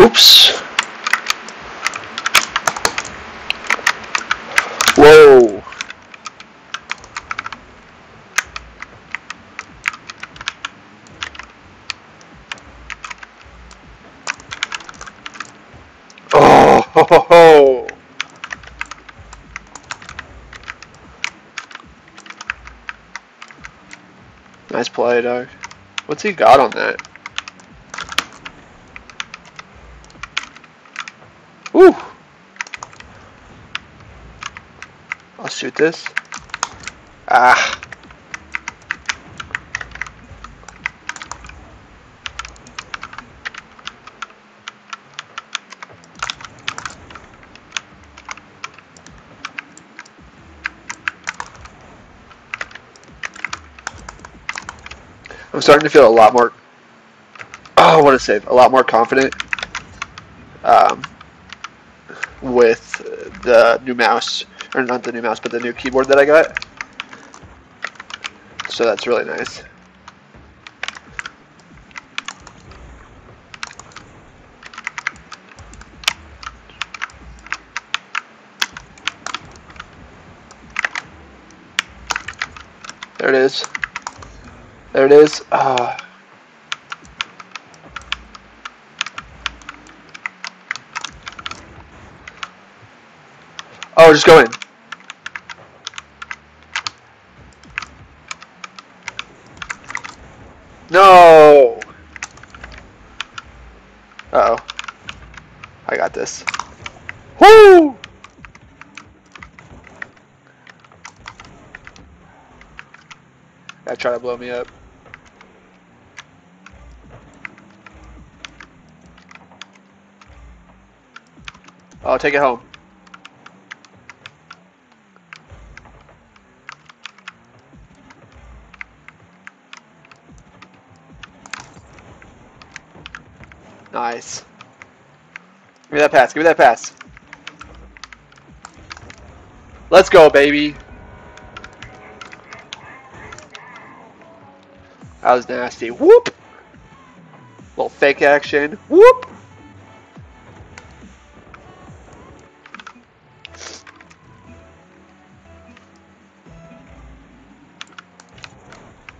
Oops. Whoa. Oh. Nice play, dog. What's he got on that? Woo! I'll shoot this. Ah. I'm starting to feel a lot more. Oh, what a save! A lot more confident um, with the new mouse, or not the new mouse, but the new keyboard that I got. So that's really nice. There it is. There it is. Ah. Oh, just go in. No. Uh oh. I got this. Woo! Gotta try to blow me up. Oh, take it home. Nice. Give me that pass. Give me that pass. Let's go, baby. That was nasty. Whoop. Little fake action. Whoop.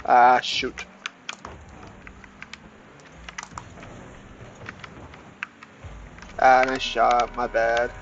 Ah, shoot. Ah, nice shot. My bad.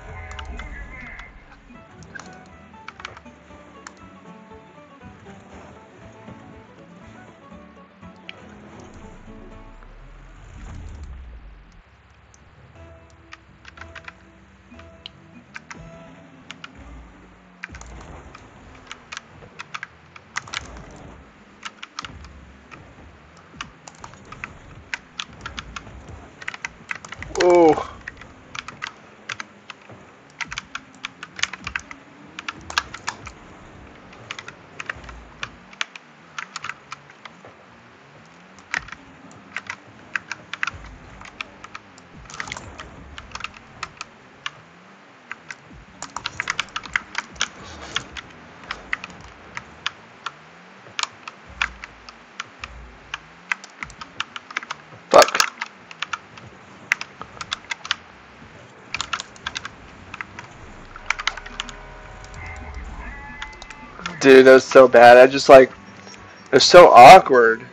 Dude, that was so bad. I just like, it was so awkward.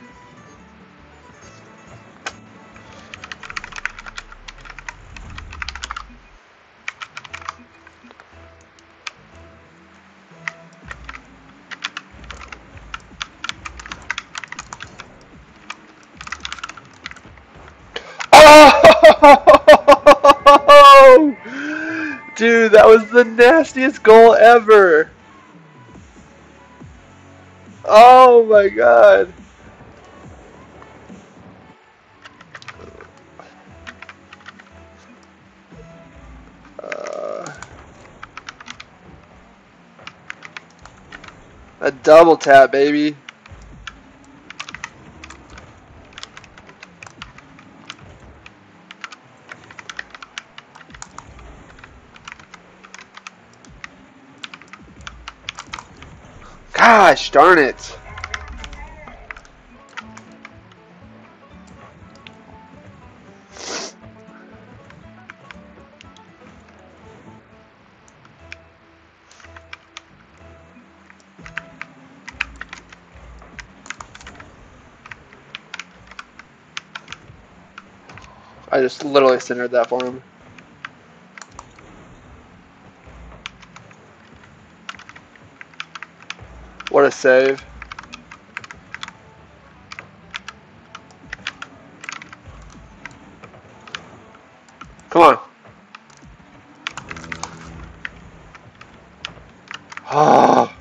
Oh! Dude, that was the nastiest goal ever. Oh my god. Uh, a double tap, baby. Gosh darn it. I just literally centered that for him. Save. Come on. Ah.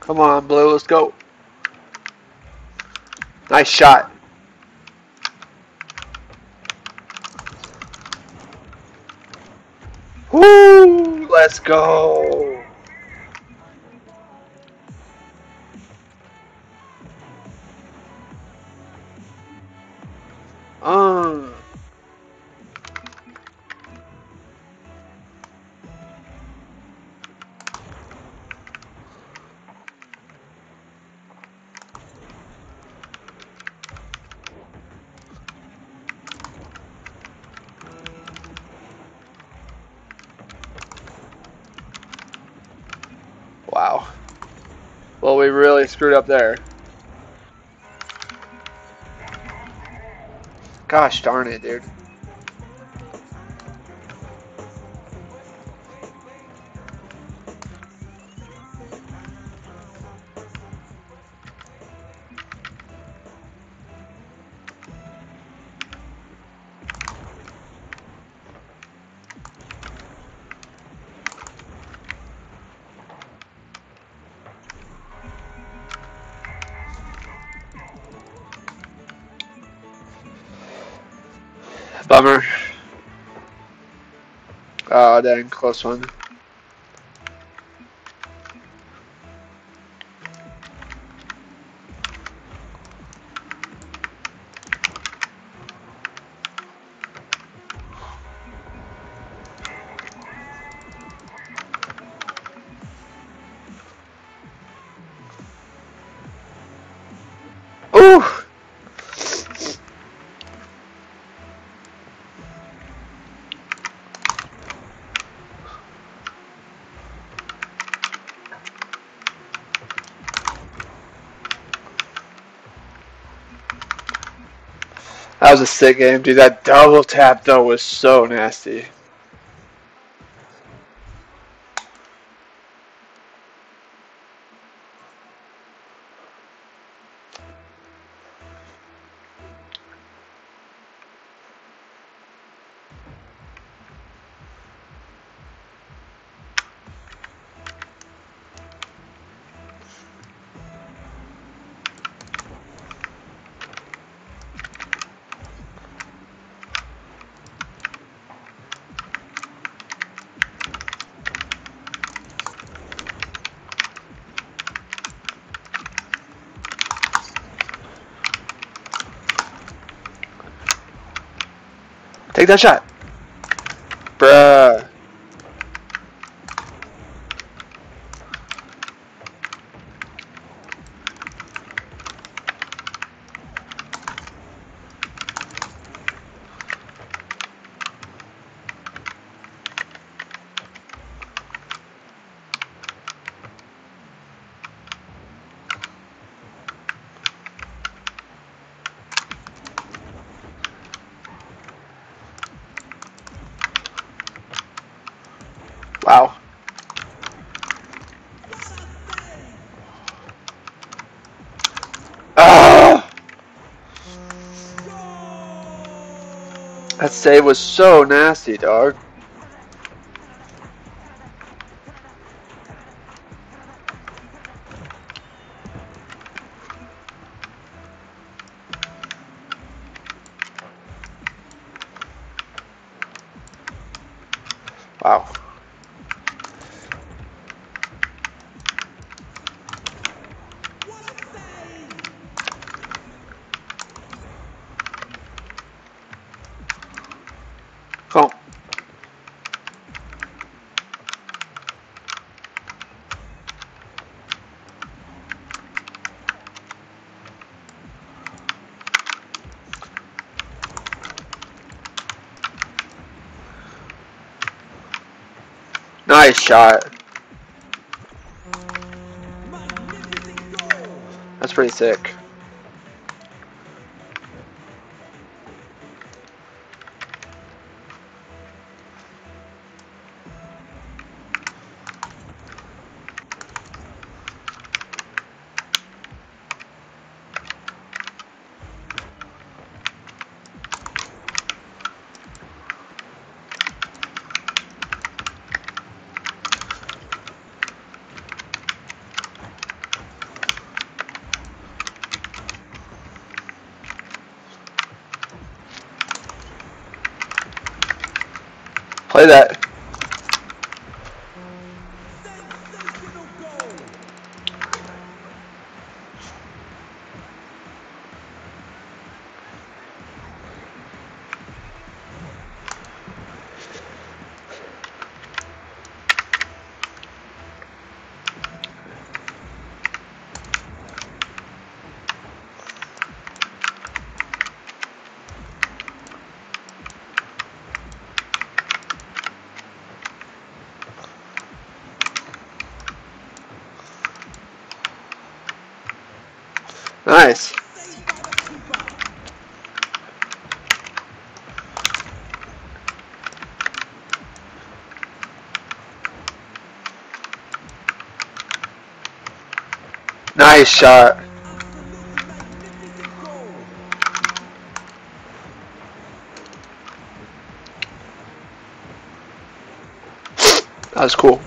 Come on, Blue, let's go. Nice shot. Woo! Let's go. We really screwed up there. Gosh darn it, dude. Bummer. Oh, dang, close one. Was a sick game, dude. That double tap though was so nasty. Take that shot. Bruh. Wow. Ah! That save was so nasty, dog. Wow. Cool. Nice shot. That's pretty sick. Play that. Nice. Nice shot. That was cool.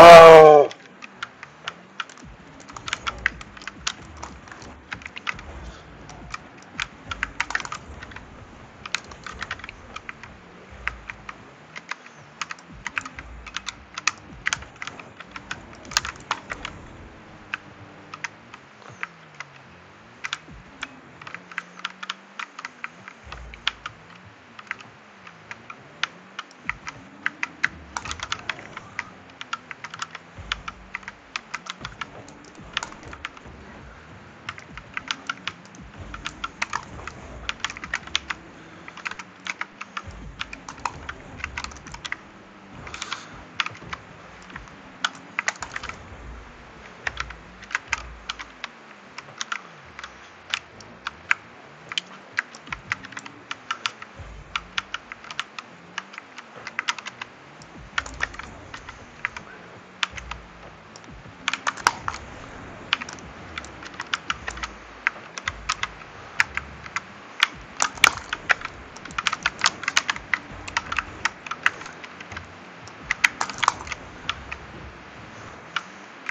Oh.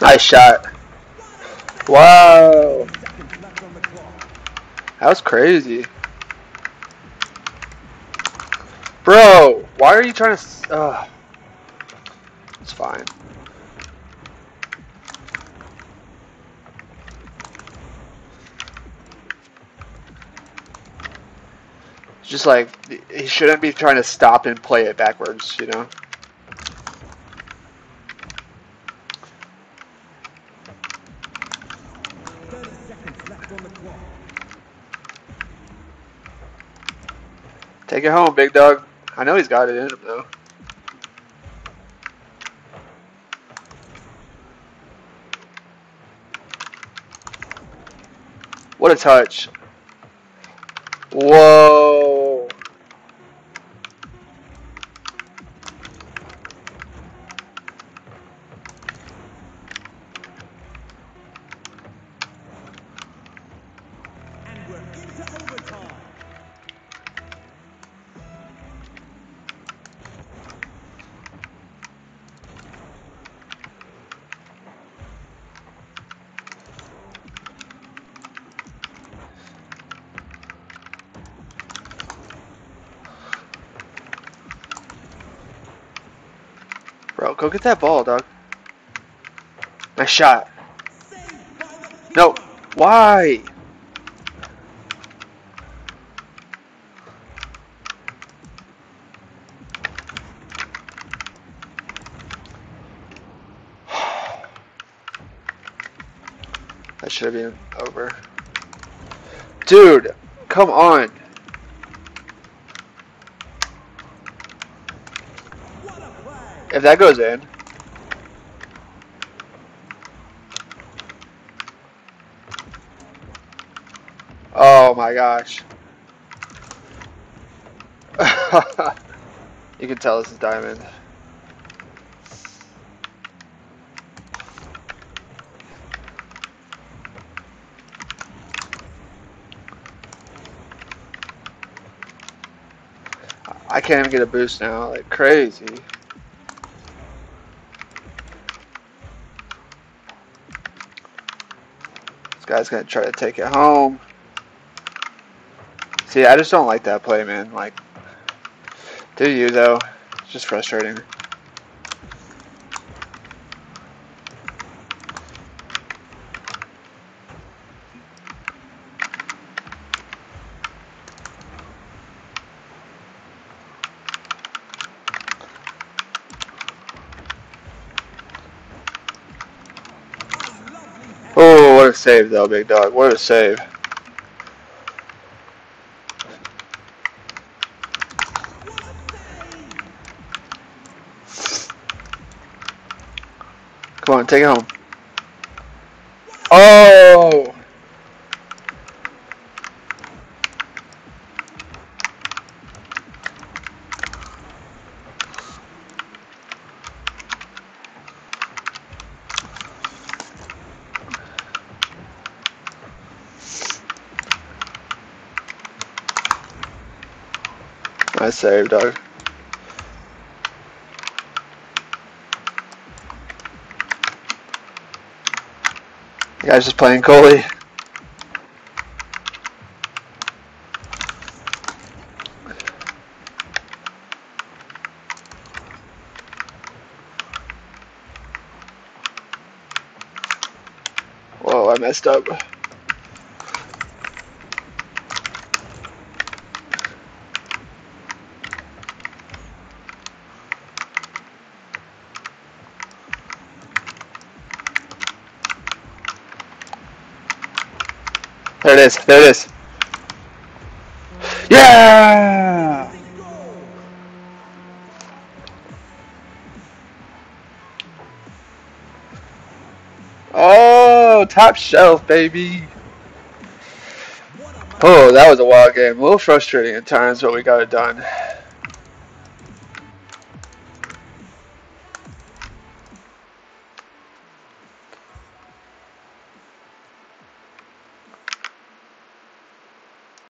Nice shot. Wow. That was crazy. Bro, why are you trying to... Uh, it's fine. Just like, he shouldn't be trying to stop and play it backwards, you know? Take it home, big dog. I know he's got it in him, though. What a touch. Whoa. Bro, go get that ball, dog. Nice shot. No. Why? That should have been over. Dude, come on. What a play! If that goes in. Oh my gosh. you can tell this is diamond. I can't even get a boost now, like crazy. Guy's gonna try to take it home. See, I just don't like that play, man. Like, do you though? It's just frustrating. Save though, big dog. What a save. Come on, take it home. Oh! Dog. You guys just playing goalie. Whoa, I messed up. There it is. There it is. Yeah! Oh, top shelf, baby. Oh, that was a wild game. A little frustrating at times, but we got it done.